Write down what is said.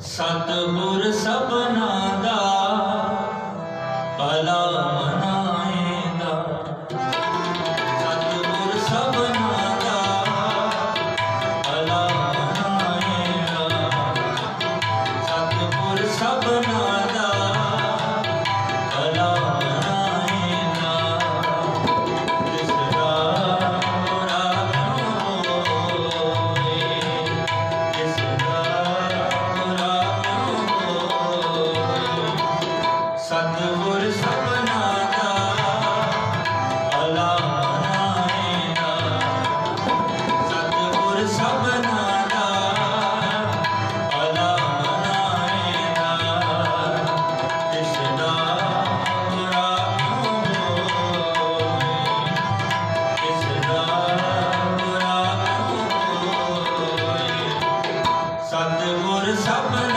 ਸਤਿਗੁਰ ਸਭਨਾ ਦਾ ਭਲਾ ਮਨਾਏਗਾ ਸਤਿਗੁਰ ਸਭਨਾ